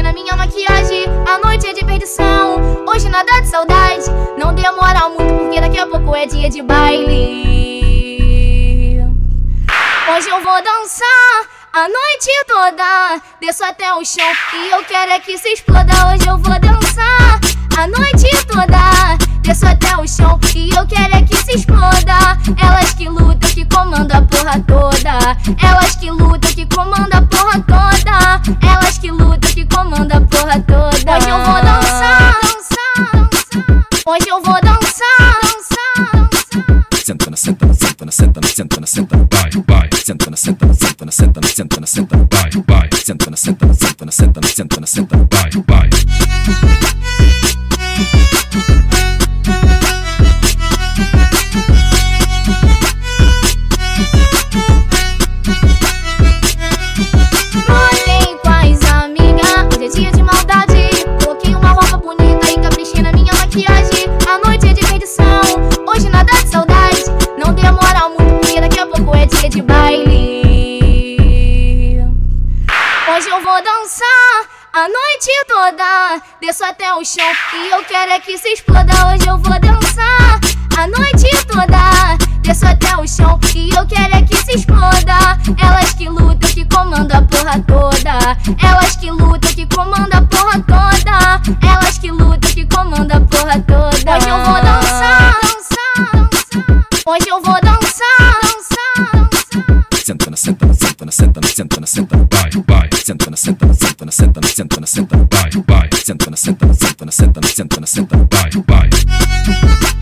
na minha maquiagem. A noite é de perdição, hoje nada de saudade. Não demora muito, porque daqui a pouco é dia de baile. Hoje eu vou dançar a noite toda, desço até o chão e eu quero é que se exploda. Hoje eu vou dançar a noite toda, desço até o chão e eu quero é que se exploda. Elas que lutam, que comandam a porra toda. Elas que lutam, na senta na senta na senta na senta na senta na vai vai senta na senta na senta na senta na senta na senta na vai vai senta na senta na senta na senta na senta na senta na vai vai a noite toda, desço até o chão e eu quero é que se exploda. Hoje eu vou dançar a noite toda, desço até o chão e eu quero é que se exploda. Elas que lutam, que comandam a porra toda. Elas que lutam, que comandam a porra toda. Elas que lutam, que comandam a porra toda. Hoje eu vou dançar, dançar, dançar. Hoje eu vou dançar, dançar, dançar. senta na senta na senta na senta na senta na senta na vai vai senta na senta na senta na senta na senta na senta na vai vai. Senta na senta na senta na senta na senta na senta na vai vai.